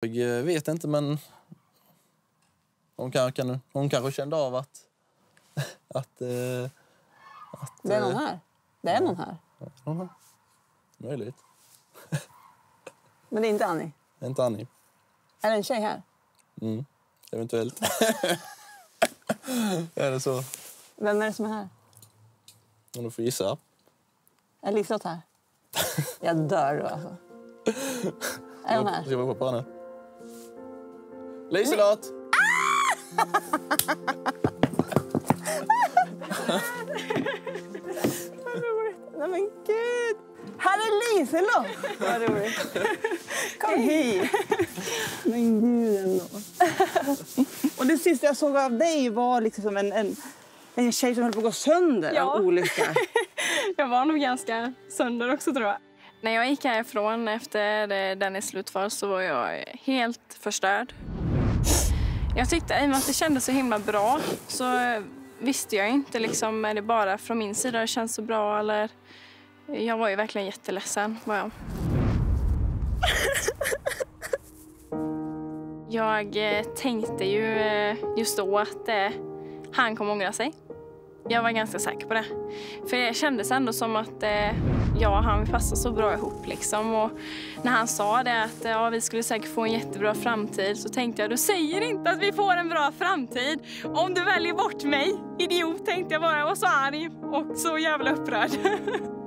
Jag eh, vet inte, men hon kanske, hon kanske kände av att... att, eh, att det är någon eh, här. Det är någon här. Ja, möjligt. Men det är inte Annie? Det är inte Annie. Är det en tjej här? Mm, eventuellt. är det så? Vem är det som är här? Om du får gissa. Är Liselott här? Jag dör då alltså. Är hon här? På henne? Liselott! Ah! Nej men gud! Här är Liselott! Vad roligt. Kom hit. Men gud ändå. Och det sista jag såg av dig var liksom en, en, en tjej som höll på att gå sönder ja. av olycka. jag var nog ganska sönder också tror jag. När jag gick härifrån efter Dennis slutfas så var jag helt förstörd. Jag tyckte, i och med att det kändes så himla bra, så eh, visste jag inte liksom, är det bara från min sida det känns så bra eller... Jag var ju verkligen jätteledsen, var jag. Jag eh, tänkte ju eh, just då att han kommer ångra sig. Jag var ganska säker på det. För det kändes ändå som att eh, jag och han passar så bra ihop. Liksom. Och när han sa det att ja, vi skulle säkert få en jättebra framtid så tänkte jag, du säger inte att vi får en bra framtid om du väljer bort mig. Idiot tänkte jag bara. Jag var så arg och så jävla upprörd.